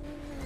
you